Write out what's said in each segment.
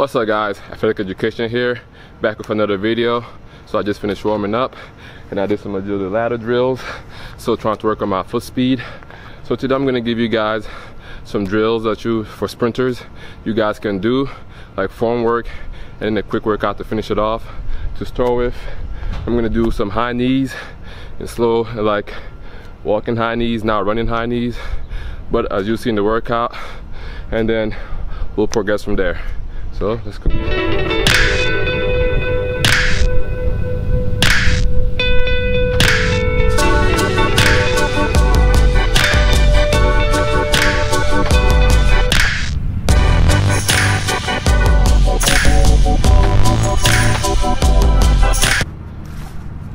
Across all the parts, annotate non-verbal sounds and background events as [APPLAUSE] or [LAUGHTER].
What's up guys, Athletic Education here, back with another video. So I just finished warming up and I did some agility ladder drills. So trying to work on my foot speed. So today I'm gonna give you guys some drills that you, for sprinters, you guys can do, like form work and then a quick workout to finish it off. To start with, I'm gonna do some high knees and slow, like walking high knees, not running high knees. But as you see in the workout, and then we'll progress from there. So let's go.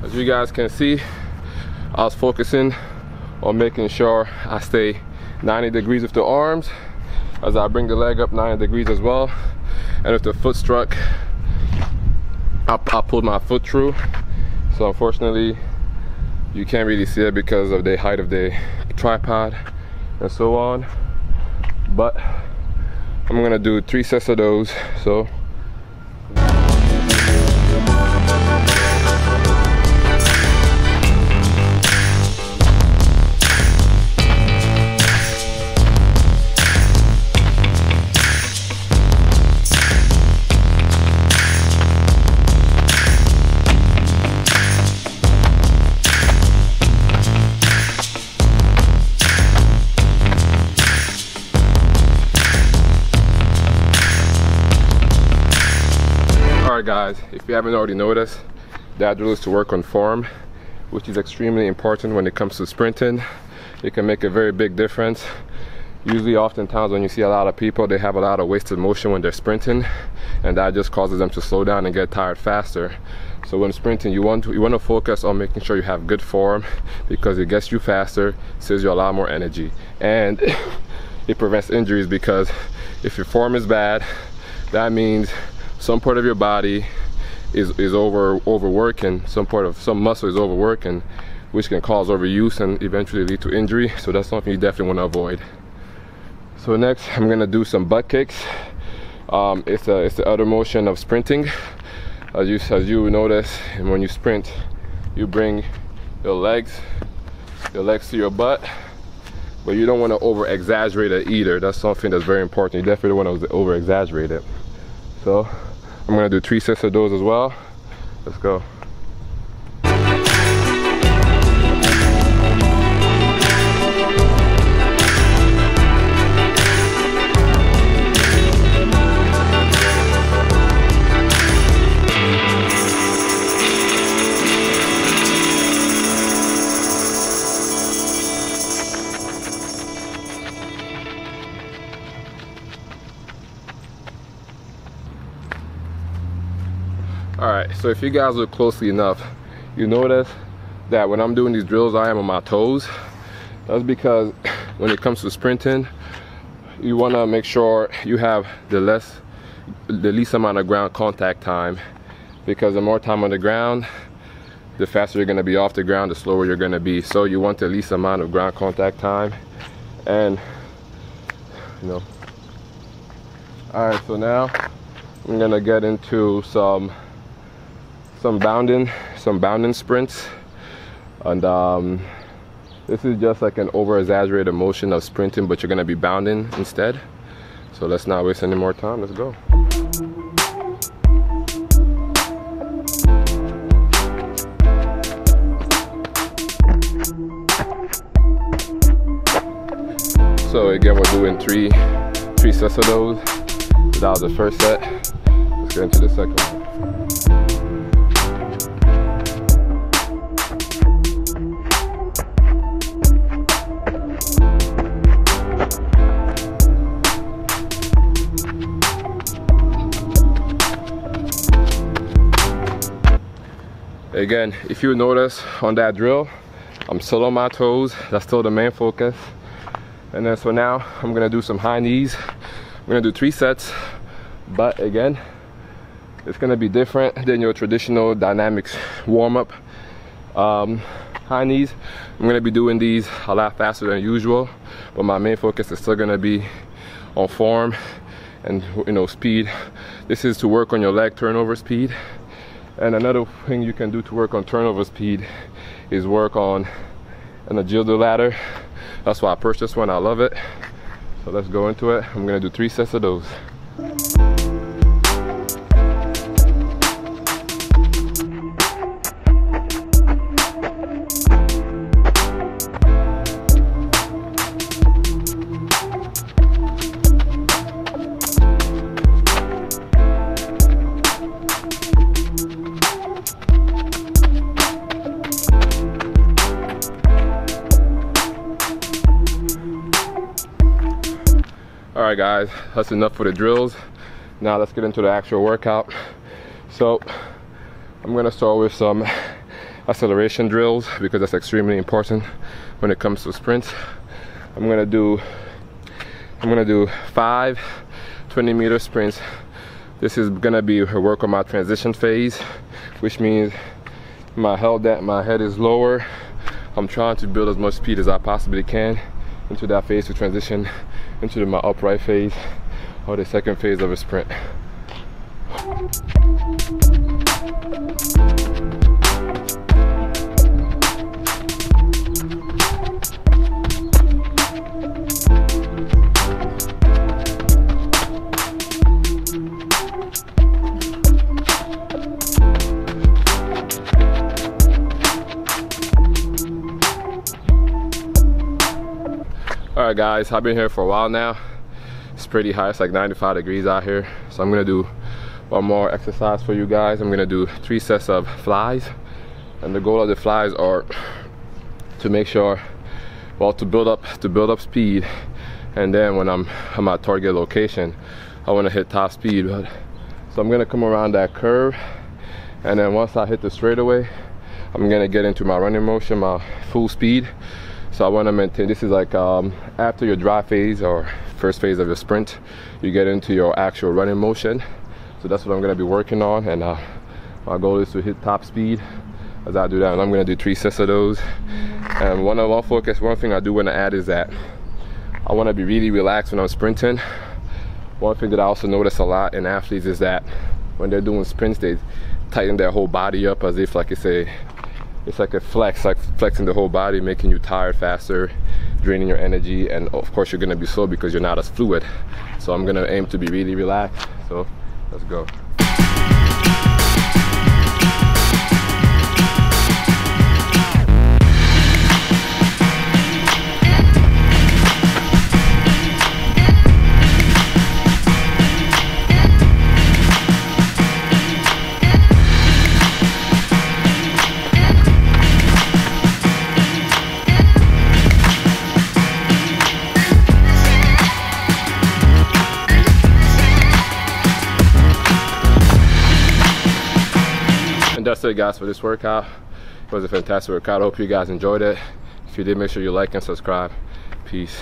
As you guys can see, I was focusing on making sure I stay 90 degrees with the arms as I bring the leg up 90 degrees as well and if the foot struck I, I pulled my foot through. So unfortunately you can't really see it because of the height of the tripod and so on. But I'm gonna do three sets of those. So Alright guys, if you haven't already noticed, that drill is to work on form, which is extremely important when it comes to sprinting. It can make a very big difference. Usually oftentimes when you see a lot of people, they have a lot of wasted motion when they're sprinting, and that just causes them to slow down and get tired faster. So when sprinting, you want to you want to focus on making sure you have good form because it gets you faster, saves you a lot more energy, and [COUGHS] it prevents injuries because if your form is bad, that means some part of your body is is over overworking. Some part of some muscle is overworking which can cause overuse and eventually lead to injury. So that's something you definitely want to avoid. So next i'm gonna do some butt kicks. Um, it's a it's the other motion of sprinting. As you as you notice and when you sprint you bring your legs your legs to your butt. But you don't want to over exaggerate it either. That's something that's very important. You definitely don't want to over exaggerate it. So I'm gonna do three sets of those as well. Let's go. So if you guys look closely enough you notice that when i'm doing these drills i am on my toes. That's because [LAUGHS] when it comes to sprinting you want to make sure you have the less the least amount of ground contact time because the more time on the ground the faster you're going to be off the ground the slower you're going to be. So you want the least amount of ground contact time. And you know. All right so now i'm gonna get into some some bounding some bounding sprints. And um, this is just like an over exaggerated motion of sprinting but you're gonna be bounding instead. So let's not waste any more time. Let's go. So again we're doing three three sets of those. That was the first set. Let's get into the second one again if you notice on that drill i'm still on my toes that's still the main focus and then so now i'm gonna do some high knees i'm gonna do three sets but again it's gonna be different than your traditional dynamics warm-up um, high knees i'm gonna be doing these a lot faster than usual but my main focus is still gonna be on form and you know speed. This is to work on your leg turnover speed. And another thing you can do to work on turnover speed is work on an agility ladder. That's why I purchased one. I love it. So let's go into it. I'm gonna do three sets of those. Right guys that's enough for the drills. Now let's get into the actual workout. So i'm to start with some acceleration drills because that's extremely important when it comes to sprints. I'm to do i'm to do five 20 meter sprints. This is to be a work on my transition phase which means my head that my head is lower. I'm trying to build as much speed as i possibly can into that phase to transition into my upright phase or the second phase of a sprint. All right guys i've been here for a while now. It's pretty hot. It's like 95 degrees out here. So i'm gonna do one more exercise for you guys. I'm gonna do three sets of flies. And the goal of the flies are to make sure well to build up to build up speed. And then when i'm i'm at target location i want to hit top speed. But so i'm gonna come around that curve. And then once i hit the straightaway i'm gonna get into my running motion my full speed so I want to maintain, this is like um, after your drive phase or first phase of your sprint, you get into your actual running motion. So that's what I'm going to be working on. And uh, my goal is to hit top speed as I do that. And I'm going to do three sets of those. And one of our focus, one thing I do want to add is that I want to be really relaxed when I'm sprinting. One thing that I also notice a lot in athletes is that when they're doing sprints, they tighten their whole body up as if like it's a it's like a flex, like flexing the whole body, making you tired faster, draining your energy, and of course you're gonna be slow because you're not as fluid. So I'm gonna aim to be really relaxed. So let's go. It guys for this workout. It was a fantastic workout. Hope you guys enjoyed it. If you did make sure you like and subscribe. Peace